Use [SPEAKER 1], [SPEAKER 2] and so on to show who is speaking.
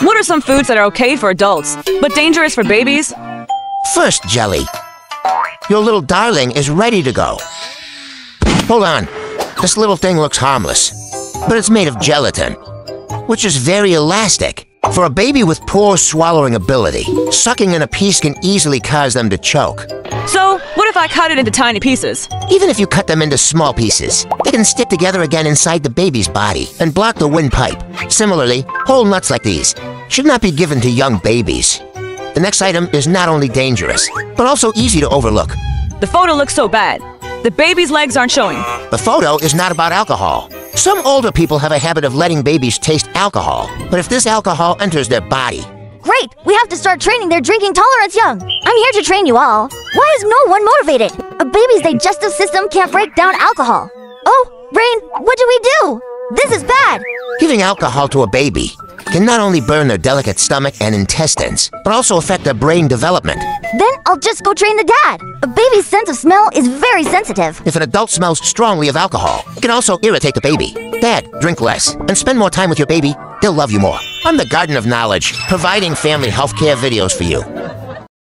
[SPEAKER 1] What are some foods that are okay for adults, but dangerous for babies?
[SPEAKER 2] First, Jelly. Your little darling is ready to go. Hold on. This little thing looks harmless, but it's made of gelatin, which is very elastic. For a baby with poor swallowing ability, sucking in a piece can easily cause them to choke.
[SPEAKER 1] So, what if I cut it into tiny pieces?
[SPEAKER 2] Even if you cut them into small pieces, they can stick together again inside the baby's body and block the windpipe. Similarly, whole nuts like these should not be given to young babies. The next item is not only dangerous, but also easy to overlook.
[SPEAKER 1] The photo looks so bad. The baby's legs aren't showing.
[SPEAKER 2] The photo is not about alcohol. Some older people have a habit of letting babies taste alcohol, but if this alcohol enters their body,
[SPEAKER 3] Great! We have to start training their drinking tolerance young. I'm here to train you all. Why is no one motivated? A baby's digestive system can't break down alcohol. Oh, Rain, what do we do? This is bad.
[SPEAKER 2] giving alcohol to a baby can not only burn their delicate stomach and intestines, but also affect their brain development.
[SPEAKER 3] Then I'll just go train the dad. A baby's sense of smell is very sensitive.
[SPEAKER 2] If an adult smells strongly of alcohol, it can also irritate the baby. Dad, drink less and spend more time with your baby. They'll love you more. I'm the Garden of Knowledge, providing family healthcare videos for you.